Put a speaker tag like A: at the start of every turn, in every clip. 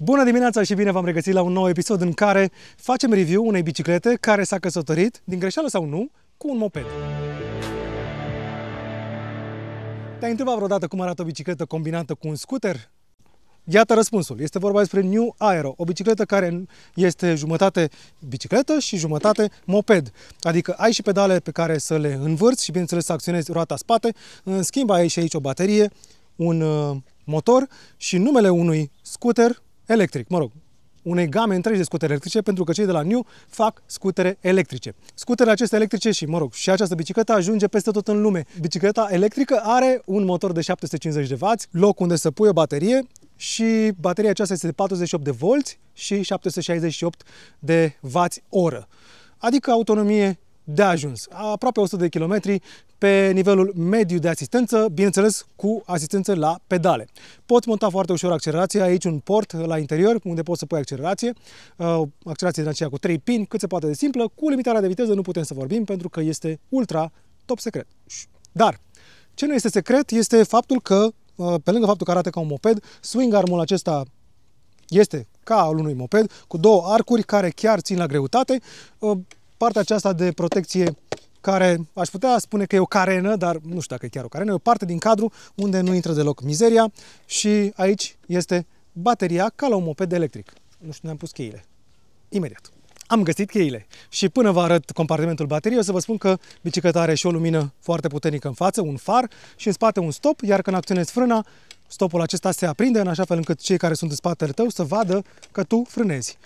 A: Bună dimineața și bine v-am regăsit la un nou episod în care facem review unei biciclete care s-a căsătorit, din greșeală sau nu, cu un moped. Te-ai întrebat vreodată cum arată o bicicletă combinată cu un scooter? Iată răspunsul. Este vorba despre New Aero, o bicicletă care este jumătate bicicletă și jumătate moped. Adică ai și pedale pe care să le învârți și bineînțeles să acționezi roata spate. În schimb ai și aici o baterie, un uh, motor și numele unui scooter electric, mă rog, unei game întregi de scutere electrice, pentru că cei de la New fac scutere electrice. Scuterele acestea electrice și, mă rog, și această bicicletă ajunge peste tot în lume. Bicicleta electrică are un motor de 750 de W, loc unde să pui o baterie și bateria aceasta este de 48 de volți și 768 de W oră. Adică autonomie de ajuns, aproape 100 de kilometri pe nivelul mediu de asistență, bineînțeles cu asistență la pedale. Poți monta foarte ușor accelerația, aici un port la interior unde poți să pui accelerație, uh, accelerație din aceea cu 3 pin, cât se poate de simplă, cu limitarea de viteză nu putem să vorbim pentru că este ultra top secret. Dar ce nu este secret este faptul că, uh, pe lângă faptul că arată ca un moped, swing armul acesta este ca al unui moped, cu două arcuri care chiar țin la greutate. Uh, partea aceasta de protecție care aș putea spune că e o carenă, dar nu știu dacă e chiar o carenă, e o parte din cadru unde nu intră deloc mizeria și aici este bateria ca la un moped electric. Nu știu, ne-am pus cheile. Imediat. Am găsit cheile și până vă arăt compartimentul bateriei o să vă spun că bicicleta are și o lumină foarte puternică în față, un far și în spate un stop, iar când acționezi frâna, stopul acesta se aprinde în așa fel încât cei care sunt în spatele tău să vadă că tu frânezi.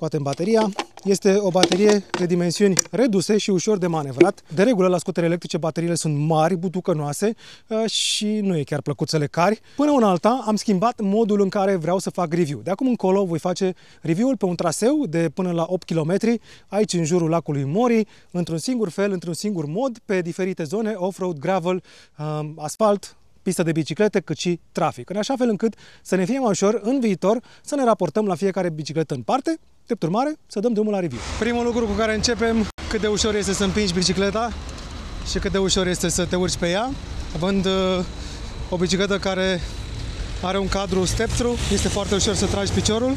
A: Scoatem bateria. Este o baterie de dimensiuni reduse și ușor de manevrat. De regulă, la scutere electrice, bateriile sunt mari, butucănoase uh, și nu e chiar plăcut să le cari. Până una alta, am schimbat modul în care vreau să fac review. De acum încolo voi face review-ul pe un traseu de până la 8 km, aici în jurul lacului Mori, într-un singur fel, într-un singur mod, pe diferite zone, off-road, gravel, uh, asfalt, pistă de biciclete, cât și trafic, în așa fel încât să ne fie mai ușor în viitor să ne raportăm la fiecare bicicletă în parte, drept urmare să dăm drumul la review. Primul lucru cu care începem, cât de ușor este să împingi bicicleta și cât de ușor este să te urci pe ea, având uh, o bicicletă care are un cadru step-through, este foarte ușor să tragi piciorul,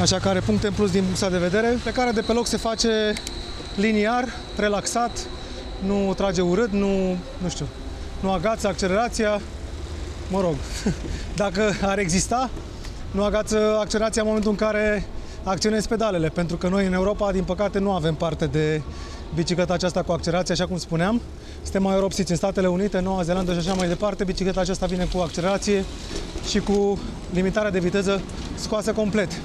A: așa că are puncte în plus din punctul de vedere. Plecarea de pe loc se face liniar, relaxat, nu trage urât, nu, nu știu, nu agață accelerația, mă rog, dacă ar exista, nu agață accelerația în momentul în care acționezi pedalele, pentru că noi în Europa, din păcate, nu avem parte de bicicleta aceasta cu accelerație, așa cum spuneam. Suntem mai europsiți în Statele Unite, Noua Zeelandă și așa mai departe. Bicicleta aceasta vine cu accelerație și cu limitarea de viteză scoasă complet.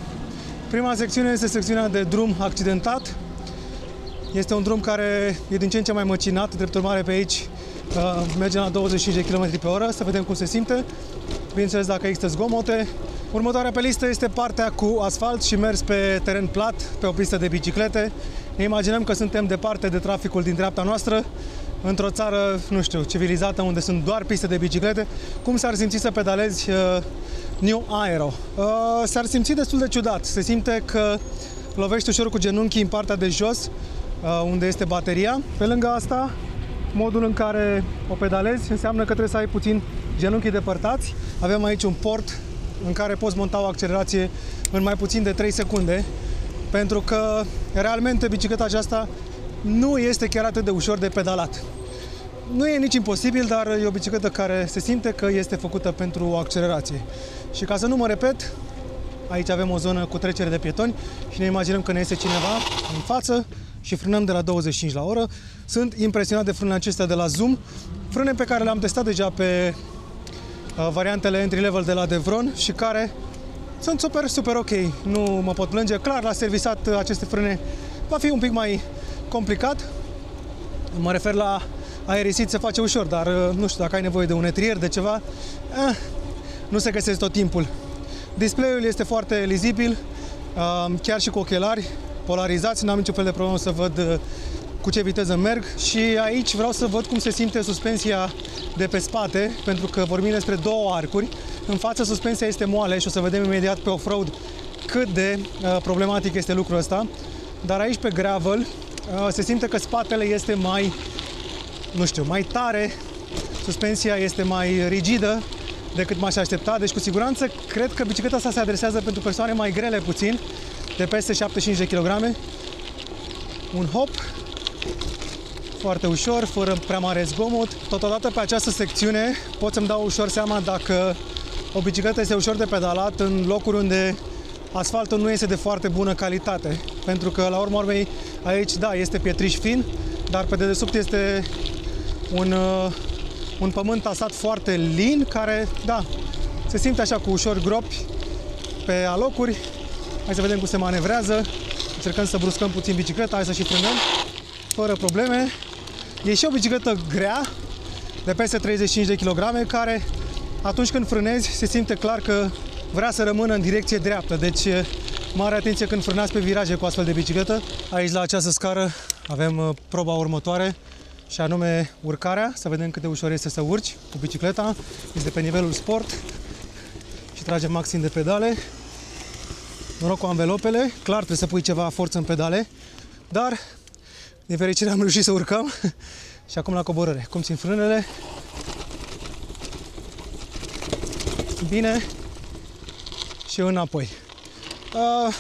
A: Prima secțiune este secțiunea de drum accidentat. Este un drum care e din ce în ce mai măcinat, drept urmare pe aici Uh, mergem la 25 de km pe oră, să vedem cum se simte. Bineînțeles, dacă există zgomote. Următoarea pe listă este partea cu asfalt și mers pe teren plat, pe o pistă de biciclete. Ne imaginăm că suntem departe de traficul din dreapta noastră, într-o țară, nu știu, civilizată, unde sunt doar piste de biciclete. Cum s-ar simți să pedalezi uh, New Aero? Uh, s-ar simți destul de ciudat. Se simte că lovești ușor cu genunchii în partea de jos, uh, unde este bateria. Pe lângă asta, modul în care o pedalezi înseamnă că trebuie să ai puțin genunchii depărtați. Avem aici un port în care poți monta o accelerație în mai puțin de 3 secunde, pentru că realmente bicicleta aceasta nu este chiar atât de ușor de pedalat. Nu e nici imposibil, dar e o bicicletă care se simte că este făcută pentru o accelerație. Și ca să nu mă repet, aici avem o zonă cu trecere de pietoni și ne imaginăm că ne este cineva în față și frânăm de la 25 la oră. Sunt impresionat de frânele acestea de la Zoom, frâne pe care le-am testat deja pe uh, variantele entry-level de la Devron și care sunt super, super ok. Nu mă pot plânge. Clar, la servisat uh, aceste frâne va fi un pic mai complicat. Mă refer la aerisit se face ușor, dar uh, nu știu dacă ai nevoie de un etrier, de ceva, eh, nu se găsește tot timpul. Display-ul este foarte lizibil, uh, chiar și cu ochelari, polarizați, n-am niciun fel de problemă să văd uh, cu ce viteză merg și aici vreau să văd cum se simte suspensia de pe spate, pentru că vorbim despre două arcuri. În față suspensia este moale și o să vedem imediat pe off-road cât de uh, problematic este lucrul ăsta. Dar aici pe gravel uh, se simte că spatele este mai, nu știu, mai tare, suspensia este mai rigidă, decât m-aș aștepta, deci cu siguranță cred că bicicleta asta se adresează pentru persoane mai grele puțin, de peste 75 de kg. Un hop foarte ușor, fără prea mare zgomot. Totodată pe această secțiune pot să-mi dau ușor seama dacă o bicicletă este ușor de pedalat în locuri unde asfaltul nu este de foarte bună calitate. Pentru că, la urmă urmei, aici, da, este pietriș fin, dar pe dedesubt este un, uh, un pământ tasat foarte lin, care, da, se simte așa cu ușor gropi pe alocuri. Hai să vedem cum se manevrează. Încercăm să bruscăm puțin bicicleta, hai să și frânăm, fără probleme. E și o bicicletă grea, de peste 35 de kg, care atunci când frânezi se simte clar că vrea să rămână în direcție dreaptă. Deci mare atenție când frânați pe viraje cu astfel de bicicletă. Aici la această scară avem uh, proba următoare și anume urcarea, să vedem cât de ușor este să urci cu bicicleta. Este pe nivelul sport și trage maxim de pedale. Noroc cu anvelopele, clar trebuie să pui ceva forță în pedale, dar din fericire am reușit să urcăm și acum la coborâre. Cum țin frânele? Bine și înapoi. Uh,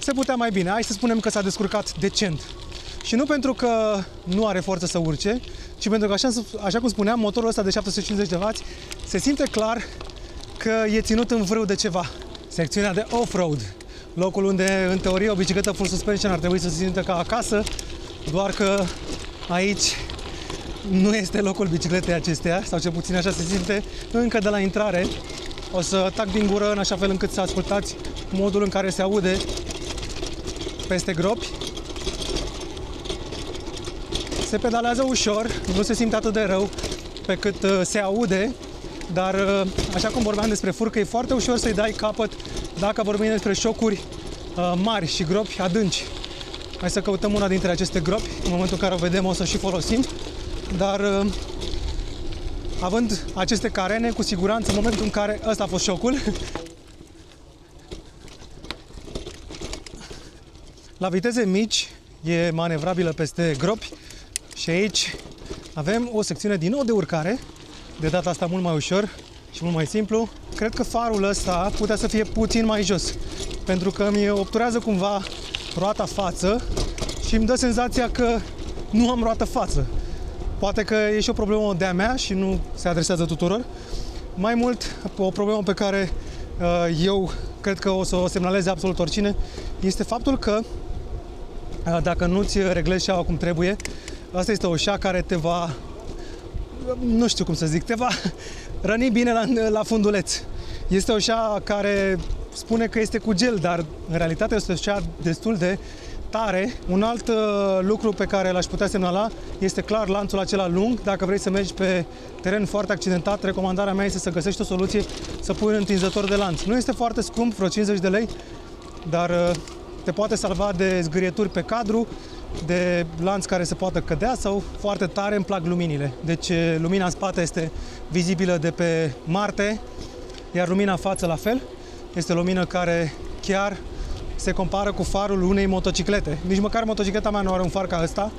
A: se putea mai bine. Hai să spunem că s-a descurcat decent. Și nu pentru că nu are forță să urce, ci pentru că, așa, așa cum spuneam, motorul ăsta de 750 de W se simte clar că e ținut în vrâu de ceva. Secțiunea de off-road, locul unde, în teorie, o bicicletă full suspension ar trebui să se simtă ca acasă, doar că aici nu este locul bicicletei acesteia, sau cel puțin așa se simte încă de la intrare. O să tac din gură în așa fel încât să ascultați modul în care se aude peste gropi. Se pedalează ușor, nu se simte atât de rău pe cât uh, se aude, dar uh, așa cum vorbeam despre furcă, e foarte ușor să-i dai capăt dacă vorbim despre șocuri uh, mari și gropi adânci. Hai să căutăm una dintre aceste gropi, în momentul în care o vedem o să și folosim, dar având aceste carene, cu siguranță, în momentul în care ăsta a fost șocul, La viteze mici e manevrabilă peste gropi. Și aici avem o secțiune din nou de urcare, de data asta mult mai ușor și mult mai simplu. Cred că farul ăsta putea să fie puțin mai jos, pentru că mi obturează cumva roata față și îmi dă senzația că nu am roată față. Poate că e și o problemă de-a mea și nu se adresează tuturor. Mai mult, o problemă pe care uh, eu cred că o să o semnaleze absolut oricine, este faptul că dacă nu-ți reglezi șaua cum trebuie, asta este o șa care te va, nu știu cum să zic, te va răni bine la, la funduleț. Este o șa care spune că este cu gel, dar în realitate este o șa destul de tare. Un alt uh, lucru pe care l-aș putea semnala este clar lanțul acela lung. Dacă vrei să mergi pe teren foarte accidentat, recomandarea mea este să găsești o soluție să pui un întinzător de lanț. Nu este foarte scump, vreo 50 de lei, dar uh, te poate salva de zgârieturi pe cadru, de lanț care se poate cădea sau foarte tare îmi plac luminile. Deci lumina în spate este vizibilă de pe Marte, iar lumina în față la fel. Este lumină care chiar se compară cu farul unei motociclete. Nici măcar motocicleta mea nu are un far ca ăsta,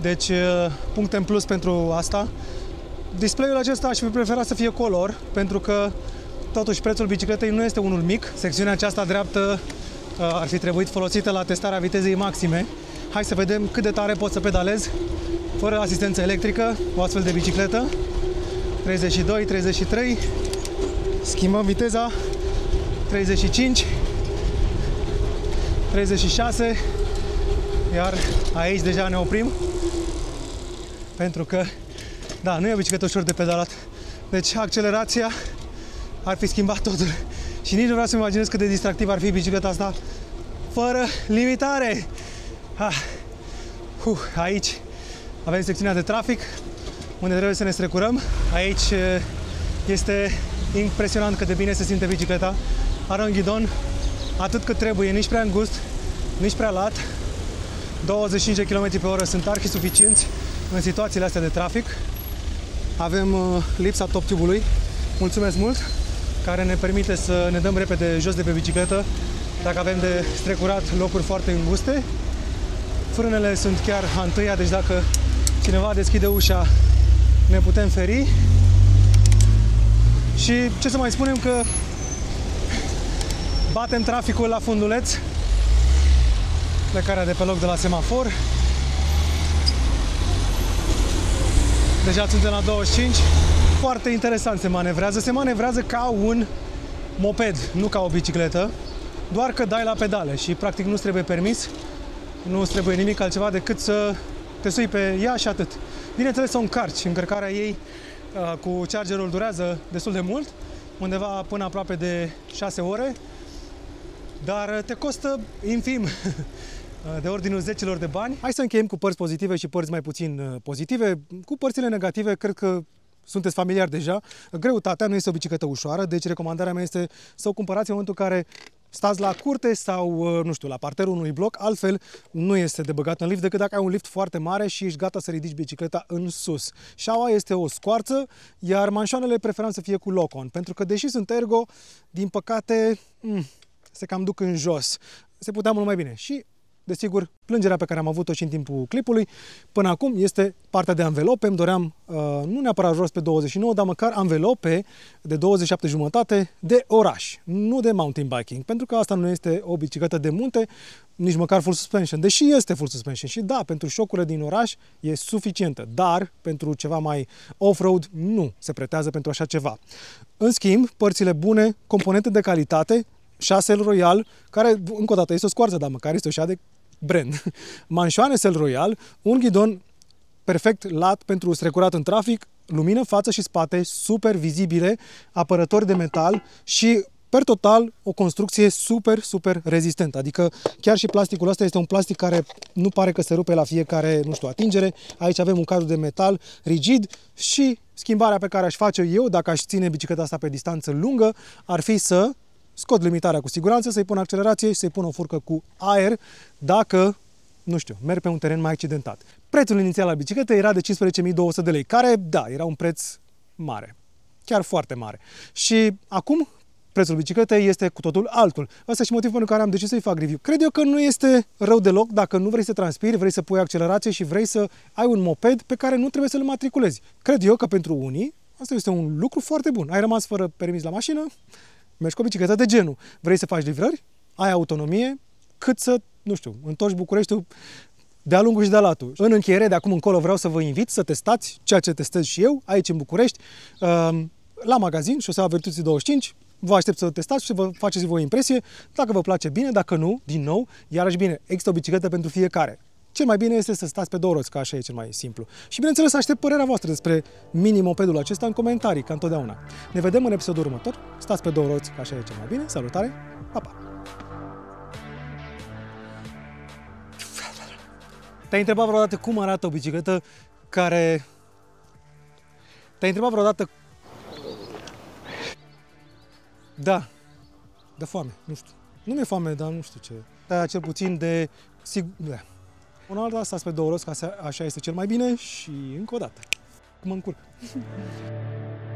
A: deci puncte în plus pentru asta. Display-ul acesta aș fi preferat să fie color, pentru că totuși prețul bicicletei nu este unul mic. Secțiunea aceasta dreaptă Uh, ar fi trebuit folosită la testarea vitezei maxime. Hai să vedem cât de tare pot să pedalez fără asistență electrică, o astfel de bicicletă. 32, 33, schimbăm viteza, 35, 36, iar aici deja ne oprim, pentru că, da, nu e o bicicletă ușor de pedalat. Deci accelerația ar fi schimbat totul. Și nici nu vreau să-mi imaginez cât de distractiv ar fi bicicleta asta fără limitare. Ah. Uh, aici avem secțiunea de trafic unde trebuie să ne strecurăm. Aici eh, este impresionant cât de bine se simte bicicleta. Are un ghidon atât cât trebuie, nici prea îngust, nici prea lat. 25 de km pe oră sunt arhi suficienți în situațiile astea de trafic. Avem uh, lipsa top tubului. Mulțumesc mult! care ne permite să ne dăm repede jos de pe bicicletă dacă avem de strecurat locuri foarte înguste. Frânele sunt chiar a întâia, deci dacă cineva deschide ușa, ne putem feri. Și ce să mai spunem că batem traficul la funduleț, plecarea de pe loc de la semafor. Deja suntem la 25. Foarte interesant se manevrează. Se manevrează ca un moped, nu ca o bicicletă, doar că dai la pedale și practic nu trebuie permis, nu trebuie nimic altceva decât să te sui pe ea și atât. Bineînțeles să o încarci, încărcarea ei uh, cu chargerul durează destul de mult, undeva până aproape de 6 ore, dar te costă infim de ordinul zecilor de bani. Hai să încheiem cu părți pozitive și părți mai puțin uh, pozitive. Cu părțile negative, cred că sunteți familiari deja. Greutatea nu este o bicicletă ușoară, deci recomandarea mea este să o cumpărați în momentul în care stați la curte sau, uh, nu știu, la parterul unui bloc, altfel nu este de băgat în lift decât dacă ai un lift foarte mare și ești gata să ridici bicicleta în sus. Șaua este o scoarță, iar manșoanele preferam să fie cu lock-on, pentru că deși sunt ergo, din păcate, mm, se cam duc în jos. Se putea mult mai bine. Și Desigur, plângerea pe care am avut-o și în timpul clipului până acum este partea de anvelope. Îmi doream uh, nu neapărat jos pe 29, dar măcar anvelope de 27 jumătate de oraș, nu de mountain biking, pentru că asta nu este o bicicletă de munte, nici măcar full suspension, deși este full suspension și da, pentru șocurile din oraș e suficientă, dar pentru ceva mai off-road nu se pretează pentru așa ceva. În schimb, părțile bune, componente de calitate, șasel Royal, care, încă o dată, este o scoarță, dar măcar este o șa de brand. Manșoane Cel Royal, un ghidon perfect lat pentru strecurat în trafic, lumină față și spate, super vizibile, apărători de metal și per total o construcție super, super rezistentă. Adică chiar și plasticul ăsta este un plastic care nu pare că se rupe la fiecare, nu știu, atingere. Aici avem un cadru de metal rigid și schimbarea pe care aș face eu dacă aș ține bicicleta asta pe distanță lungă ar fi să scot limitarea cu siguranță, să-i pun accelerație și să-i pun o furcă cu aer dacă, nu știu, merg pe un teren mai accidentat. Prețul inițial al bicicletei era de 15.200 de lei, care, da, era un preț mare. Chiar foarte mare. Și acum prețul bicicletei este cu totul altul. Asta și motivul pentru care am decis să-i fac review. Cred eu că nu este rău deloc dacă nu vrei să transpiri, vrei să pui accelerație și vrei să ai un moped pe care nu trebuie să-l matriculezi. Cred eu că pentru unii asta este un lucru foarte bun. Ai rămas fără permis la mașină, mergi cu o bicicletă de genul. Vrei să faci livrări? Ai autonomie cât să, nu știu, întorci Bucureștiul de-a lungul și de-a latul. În încheiere, de acum încolo, vreau să vă invit să testați ceea ce testez și eu aici în București, um, la magazin, șoseaua Virtuții 25, vă aștept să testați și să vă faceți voi impresie. Dacă vă place bine, dacă nu, din nou, iarăși bine, există o bicicletă pentru fiecare. Cel mai bine este să stați pe două roți, că așa e cel mai simplu. Și bineînțeles, aștept părerea voastră despre mini-mopedul acesta în comentarii, ca întotdeauna. Ne vedem în episodul următor. Stați pe două roți, că așa e cel mai bine. Salutare! Pa, pa! Te-ai întrebat vreodată cum arată o bicicletă care... Te-ai întrebat vreodată... Da. De foame, nu știu. Nu mi-e foame, dar nu știu ce. Dar cel puțin de... Sigur... Da. Un alta, stați pe două roți, că așa este cel mai bine și încă o dată. Mă încurc.